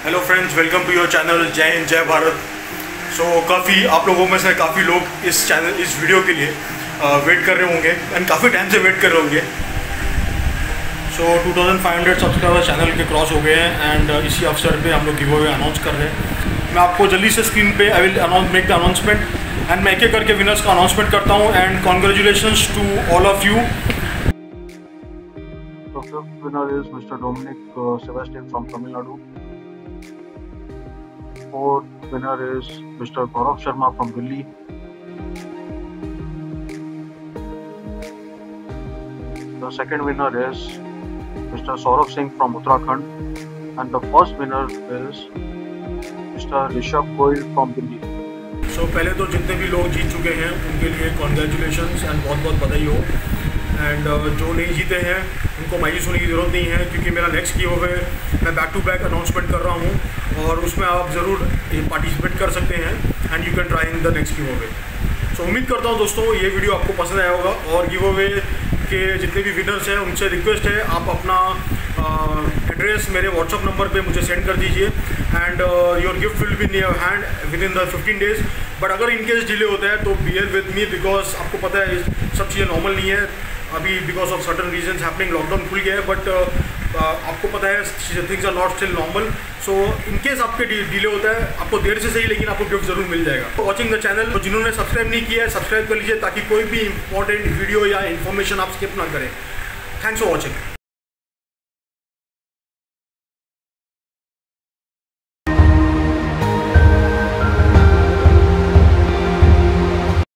Hello friends welcome to your channel जय हिंद जय भारत सो काफ़ी आप लोगों में से काफ़ी लोग इस चैनल इस वीडियो के लिए वेट कर रहे होंगे एंड काफ़ी टाइम से वेट कर रहे होंगे सो so, 2500 सब्सक्राइबर चैनल के क्रॉस हो गए हैं एंड इसी अवसर पे हम लोग गिव अवे अनाउंस कर रहे हैं मैं आपको जल्दी से स्क्रीन पे I will announce make the announcement and मैं एक एक करके विनर्स का अनाउंसमेंट करता हूँ and congratulation to all of you Mr. Dominic uh, Sebastian from Tamil Nadu. Fourth winner is Mr. Gaurav Sharma from Delhi. The second winner is Mr. Saurabh Singh from Uttarakhand. And the first winner is Mr. Rishabh Goyal from Delhi. so, पहले तो जितने भी लोग जीत चुके हैं उनके लिए congratulation and बहुत बहुत बधाई हो एंड uh, जो नहीं जीते हैं उनको मायूस होने की ज़रूरत नहीं है क्योंकि मेरा नेक्स्ट की हुए मैं बैक टू बैक अनाउंसमेंट कर रहा हूँ और उसमें आप ज़रूर पार्टिसिपेट कर सकते हैं and you can try in the next giveaway so उम्मीद करता हूँ दोस्तों ये वीडियो आपको पसंद आया होगा और गिव अवे के जितने भी विनर्स हैं उनसे रिक्वेस्ट है आप अपना एड्रेस uh, मेरे व्हाट्सअप नंबर पे मुझे सेंड कर दीजिए and your gift will be in your hand within the fifteen days but अगर इनकेस डिले होता है तो बियर विद मी बिकॉज़ आपको पता है सब चीज़ें नॉर्मल नहीं है। अभी because of certain reason happening lockdown खुल गया है बट uh, आपको पता है things are not still normal so in case आपके डिले होता है आपको देर से सही लेकिन आपको गिफ्ट ज़रूर मिल जाएगा। वॉचिंग द चैनल जिन्होंने सब्सक्राइब नहीं किया है सब्सक्राइब कर लीजिए ताकि कोई भी इंपॉर्टेंट वीडियो या इन्फॉर्मेशन आप स्किप ना करें। Thanks for watching